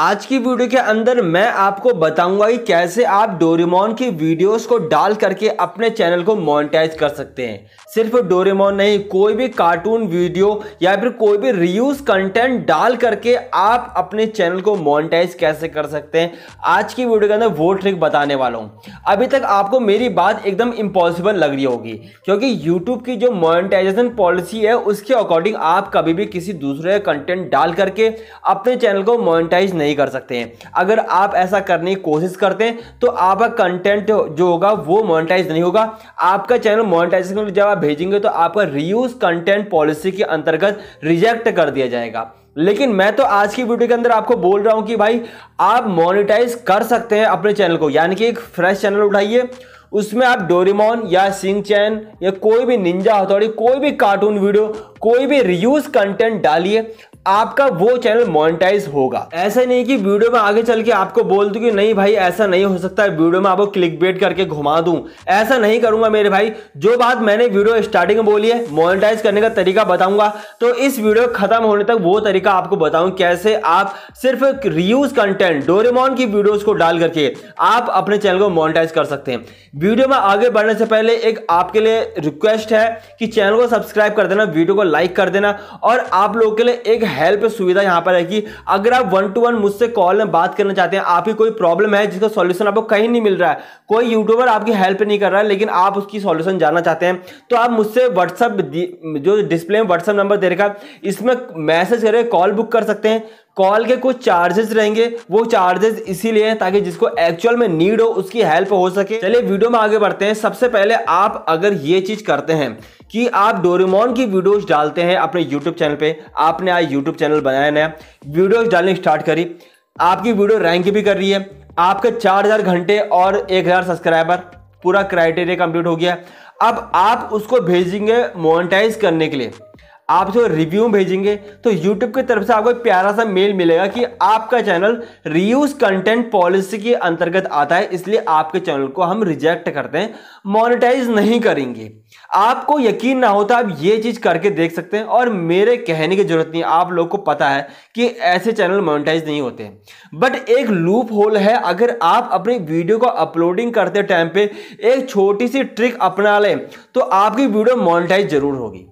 आज की वीडियो के अंदर मैं आपको बताऊँगा कि कैसे आप डोरेमोन की वीडियोस को डाल करके अपने चैनल को मोनेटाइज कर सकते हैं। सिर्फ़ डोरेमोन नहीं, कोई भी कार्टून वीडियो या फिर कोई भी रियूज कंटेंट डाल करके आप अपने चैनल को मोनेटाइज कैसे कर सकते हैं, आज की वीडियो के अंदर वो ट्रिक बताने वाला हूँ। अभी तक आपको मेरी बात एकदम इम्पॉसिबल लग रही होगी, क्योंकि यूट्यूब की जो मोनिटाइजेशन पॉलिसी है, उसके अकॉर्डिंग आप कभी भी किसी दूसरे कंटेंट डाल करके अपने चैनल को मोनिटाइज नहीं कर सकते हैं। अगर आप ऐसा करने की कोशिश करते हैं तो आपका कंटेंट जो होगा, वो मोनेटाइज नहीं होगा। आपका चैनल मोनेटाइजेशन जब आप भेजेंगे तो आपका रीयूज कंटेंट पॉलिसी के अंतर्गत रिजेक्ट कर दिया जाएगा। लेकिन मैं तो आज की वीडियो के अंदर आपको बोल रहा हूँ कि भाई, आप मोनिटाइज कर सकते हैं अपने चैनल को। यानी कि एक फ्रेश चैनल उठाइए, उसमें आप डोरीमोन या सिंग चैन या कोई भी निंजा हथौड़ी कोई भी कार्टून वीडियो कोई भी रियूज कंटेंट डालिए। आपका वो चैनल मोनेटाइज होगा। ऐसा नहीं कि वीडियो में आगे चल के आपको बोल दूँ कि नहीं भाई, ऐसा नहीं हो सकता है। वीडियो में आपको क्लिक बेट करके घुमा दूँ। ऐसा नहीं करूँगा मेरे भाई। जो बात मैंने वीडियो स्टार्टिंग में बोली है मोनेटाइज करने का तरीका बताऊँगा। तो इस वीडियो खत्म होने तक वो तरीका आपको बताऊँ कैसे आप सिर्फ़ रियूज कंटेंट डोरेमोन की वीडियोज़ को डाल करके आप अपने चैनल को मोनिटाइज कर सकते हैं। वीडियो में आगे बढ़ने से पहले एक आपके लिए रिक्वेस्ट है कि चैनल को सब्सक्राइब कर देना वीडियो को लाइक कर देना। और आप लोगों के लिए एक हेल्प सुविधा यहाँ पर कि अगर आप वन टू वन मुझसे कॉल में बात करना चाहते हैं, आपकी कोई प्रॉब्लम है जिसका सॉल्यूशन आपको कहीं नहीं मिल रहा है, कोई यूट्यूबर आपकी हेल्प नहीं कर रहा है, लेकिन आप उसकी सॉल्यूशन जानना चाहते हैं तो आप मुझसे व्हाट्सअप जो डिस्प्ले में व्हाट्सअप नंबर दे रखा, इसमें मैसेज करके कॉल बुक कर सकते हैं। कॉल के कुछ चार्जेस रहेंगे, वो चार्जेस इसीलिए हैं ताकि जिसको एक्चुअल में नीड हो, उसकी हेल्प हो सके। चलिए वीडियो में आगे बढ़ते हैं। सबसे पहले आप अगर ये चीज़ करते हैं कि आप डोरेमोन की वीडियोस डालते हैं अपने यूट्यूब चैनल पे। आपने आज यूट्यूब चैनल बनाया नया। वीडियोस डालनी स्टार्ट करी। आपकी वीडियो रैंक भी कर रही है। आपके चार हज़ार घंटे और एक हज़ार सब्सक्राइबर पूरा क्राइटेरिया कंप्लीट हो गया। अब आप उसको भेजेंगे मोनेटाइज करने के लिए। आप जो रिव्यू भेजेंगे तो YouTube की तरफ़ से आपको एक प्यारा सा मेल मिलेगा कि आपका चैनल रीयूज कंटेंट पॉलिसी के अंतर्गत आता है, इसलिए आपके चैनल को हम रिजेक्ट करते हैं मोनिटाइज नहीं करेंगे। आपको यकीन ना हो तो आप ये चीज़ करके देख सकते हैं, और मेरे कहने की ज़रूरत नहीं, आप लोग को पता है कि ऐसे चैनल मोनिटाइज नहीं होते। बट एक लूप होल है, अगर आप अपनी वीडियो को अपलोडिंग करते टाइम पे, एक छोटी सी ट्रिक अपना लें तो आपकी वीडियो मोनिटाइज ज़रूर होगी।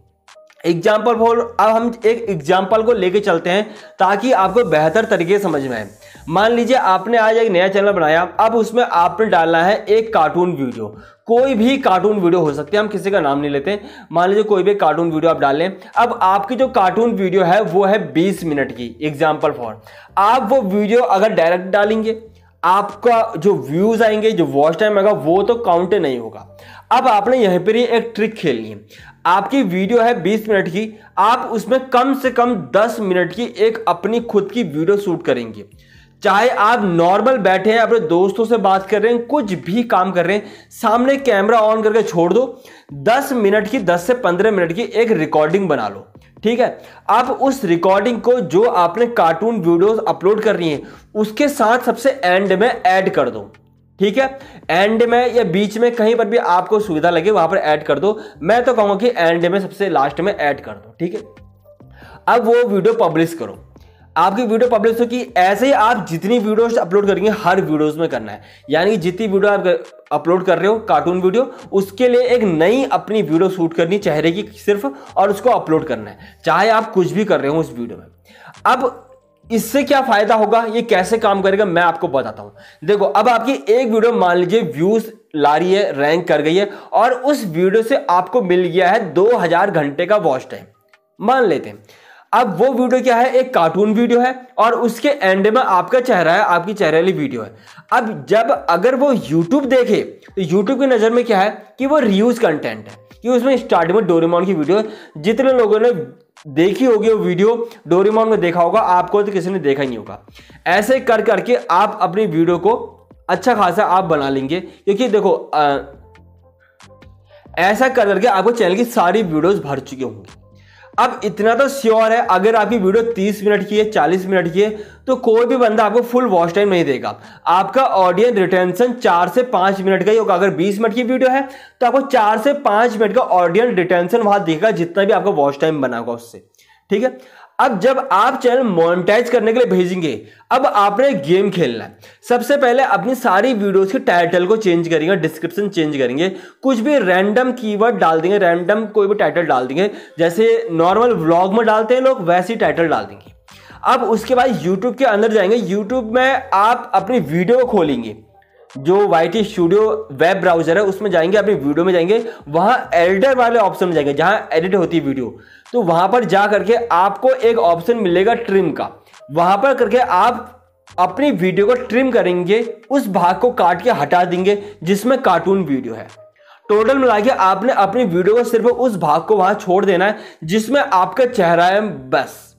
एग्ज़ाम्पल फॉर अब हम एक एग्ज़ाम्पल को लेके चलते हैं ताकि आपको बेहतर तरीके समझ में आए। मान लीजिए आपने आज एक नया चैनल बनाया, अब उसमें आपने डालना है एक कार्टून वीडियो कोई भी कार्टून वीडियो हो सकती है, हम किसी का नाम नहीं लेते। मान लीजिए कोई भी कार्टून वीडियो आप डालें, अब आपकी जो कार्टून वीडियो है, वो है 20 मिनट की एग्ज़ाम्पल फॉर आप वो वीडियो अगर डायरेक्ट डालेंगे, आपका जो व्यूज़ आएँगे, जो वॉच टाइम आएगा, वो तो काउंट नहीं होगा। अब आपने यहीं पर एक ट्रिक खेलनी है आपकी वीडियो है 20 मिनट की। आप उसमें कम से कम 10 मिनट की एक अपनी खुद की वीडियो शूट करेंगे। चाहे आप नॉर्मल बैठे हैं, अपने दोस्तों से बात कर रहे हैं, कुछ भी काम कर रहे हैं, सामने कैमरा ऑन करके छोड़ दो। 10 मिनट की 10 से 15 मिनट की एक रिकॉर्डिंग बना लो। ठीक है? आप उस रिकॉर्डिंग को जो आपने कार्टून वीडियोस अपलोड कर रही हैं, उसके साथ सबसे एंड में ऐड कर दो। ठीक है? एंड में या बीच में कहीं पर भी आपको सुविधा लगे, वहाँ पर ऐड कर दो। मैं तो कहूँगा कि एंड में सबसे लास्ट में ऐड कर दो, ठीक है? अब वो वीडियो पब्लिश करो। आपकी वीडियो पब्लिश हो कि ऐसे ही आप जितनी वीडियोस अपलोड करेंगे, हर वीडियोस में करना है। यानी कि जितनी वीडियो आप अपलोड कर रहे हो कार्टून वीडियो उसके लिए एक नई अपनी वीडियो शूट करनी चेहरे की सिर्फ़ और उसको अपलोड करना है। चाहे आप कुछ भी कर रहे हो उस वीडियो में। अब इससे क्या फ़ायदा होगा? ये कैसे काम करेगा? मैं आपको बताता हूँ। देखो, अब आपकी एक वीडियो, मान लीजिए व्यूज़ ला रही है रैंक कर गई है, और उस वीडियो से आपको मिल गया है 2000 घंटे का वॉच टाइम मान लेते हैं। अब वो वीडियो क्या है? एक कार्टून वीडियो है, और उसके एंड में आपका चेहरा है, आपकी चेहरे वाली वीडियो है। अब जब अगर वो यूट्यूब देखे तो यूट्यूब की नज़र में क्या है? कि वो रियूज कंटेंट है। कि उसमें स्टार्टिंग में डोरेमोन की वीडियो जितने लोगों ने देखी होगी वो वीडियो डोरेमोन में देखा होगा आपको तो किसी ने देखा ही नहीं होगा। ऐसे कर करके आप अपनी वीडियो को अच्छा खासा आप बना लेंगे। क्योंकि देखो आ, ऐसा कर करके आपको चैनल की सारी वीडियोस भर चुके होंगे। अब इतना तो श्योर है, अगर आपकी वीडियो 30 मिनट की है 40 मिनट की है तो कोई भी बंदा आपको फुल वॉच टाइम नहीं देगा। आपका ऑडियंस रिटेंशन चार से पाँच मिनट का ही होगा। अगर 20 मिनट की वीडियो है तो आपको चार से पाँच मिनट का ऑडियंस रिटेंशन वहाँ देगा जितना भी आपका वॉच टाइम बना होगा उससे। ठीक है? अब जब आप चैनल मोनेटाइज करने के लिए भेजेंगे, अब आपने गेम खेलना है। सबसे पहले अपनी सारी वीडियोस के टाइटल को चेंज करेंगे डिस्क्रिप्शन चेंज करेंगे। कुछ भी रैंडम कीवर्ड डाल देंगे रैंडम कोई भी टाइटल डाल देंगे। जैसे नॉर्मल व्लॉग में डालते हैं लोग, वैसे ही टाइटल डाल देंगे। अब उसके बाद यूट्यूब के अंदर जाएँगे। यूट्यूब में आप अपनी वीडियो खोलेंगे। जो Y T studio web browser है, उसमें जाएँगे, अपनी वीडियो में जाएँगे, वहाँ एडिटर वाले ऑप्शन में जाएँगे, जहाँ एडिट होती है वीडियो तो वहाँ पर जा करके आपको एक ऑप्शन मिलेगा ट्रिम का। वहाँ पर करके आप अपनी वीडियो को ट्रिम करेंगे, उस भाग को काट के हटा देंगे, जिसमें कार्टून वीडियो है। टोटल मिला के आपने अपनी वीडियो को सिर्फ़ उस भाग को वहाँ छोड़ देना है, जिसमें आपका चेहरा है, बस।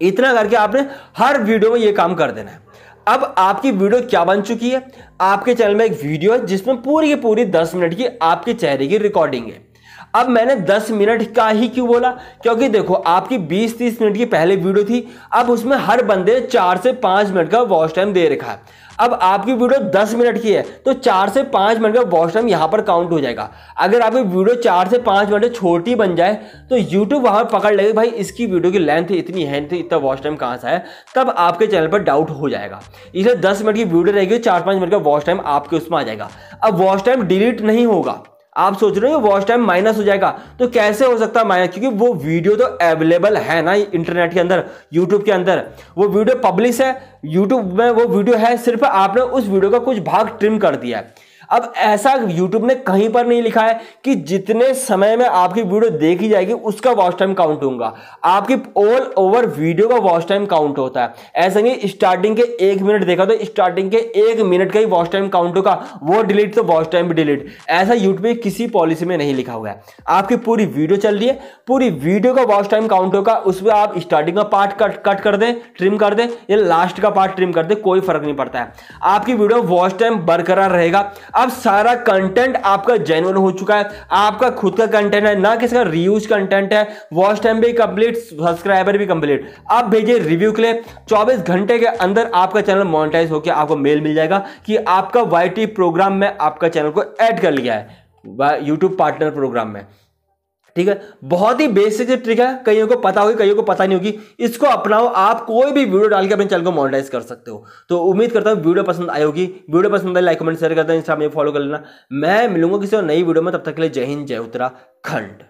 इतना करके आपने हर वीडियो में ये काम कर देना है। अब आपकी वीडियो क्या बन चुकी है? आपके चैनल में एक वीडियो है जिसमें पूरी की पूरी दस मिनट की आपके चेहरे की रिकॉर्डिंग है। अब मैंने 10 मिनट का ही क्यों बोला? क्योंकि देखो, आपकी 20-30 मिनट की पहले वीडियो थी, अब उसमें हर बंदे चार से पाँच मिनट का वॉच टाइम दे रखा है। अब आपकी वीडियो 10 मिनट की है तो चार से पाँच मिनट का वॉच टाइम यहाँ पर काउंट हो जाएगा। अगर आपकी वीडियो चार से पाँच मिनट छोटी बन जाए तो यूट्यूब वहाँ पकड़ लेगा भाई, इसकी वीडियो की लेंथ इतनी है तो इतना वॉच टाइम कहाँ से है तब आपके चैनल पर डाउट हो जाएगा। इसलिए दस मिनट की वीडियो रहेगी, चार पाँच मिनट का वॉच टाइम आपके उसमें आ जाएगा। अब वॉच टाइम डिलीट नहीं होगा। आप सोच रहे हो वॉच टाइम माइनस हो जाएगा तो कैसे हो सकता है माइनस क्योंकि वो वीडियो तो अवेलेबल है ना इंटरनेट के अंदर यूट्यूब के अंदर। वो वीडियो पब्लिश है यूट्यूब में वो वीडियो है, सिर्फ़ आपने उस वीडियो का कुछ भाग ट्रिम कर दिया है। अब ऐसा यूट्यूब ने कहीं पर नहीं लिखा है कि जितने समय में आपकी वीडियो देखी जाएगी, उसका वॉच टाइम काउंट होगा आपकी ऑल ओवर वीडियो का वॉच टाइम काउंट होता है। ऐसा नहीं स्टार्टिंग के एक मिनट देखा तो स्टार्टिंग के एक मिनट का ही वॉच टाइम काउंट होगा। वो डिलीट तो वॉच टाइम भी डिलीट ऐसा यूट्यूब किसी पॉलिसी में नहीं लिखा हुआ है। आपकी पूरी वीडियो चल रही है। पूरी वीडियो का वॉच टाइम काउंट होगा। उसमें आप स्टार्टिंग का पार्ट कट कट कर दें ट्रिम कर दें, या लास्ट का पार्ट ट्रिम कर दें, कोई फ़र्क नहीं पड़ता है। आपकी वीडियो वॉच टाइम बरकरार रहेगा। अब सारा कंटेंट आपका जेनुअन हो चुका है। आपका खुद का कंटेंट है, ना किसी का रीयूज कंटेंट है। वॉच टाइम भी कंप्लीट सब्सक्राइबर भी कंप्लीट अब भेजिए रिव्यू के लिए। 24 घंटे के अंदर आपका चैनल मोनिटाइज होकर आपको मेल मिल जाएगा कि आपका YT प्रोग्राम में आपका चैनल को ऐड कर लिया है। यूट्यूब पार्टनर प्रोग्राम में। ठीक है? बहुत ही बेसिक ट्रिक है। कईयों को पता होगी, कईयों को पता नहीं होगी। इसको अपनाओ, आप कोई भी वीडियो डाल के अपने चैनल को मोनेटाइज कर सकते हो। तो उम्मीद करता हूँ वीडियो पसंद आई होगी। वीडियो पसंद आए लाइक कमेंट शेयर करते हैं इंस्टा में फॉलो कर लेना। मैं मिलूँगा किसी और नई वीडियो में। तब तक के लिए जय हिंद, जय उत्तराखंड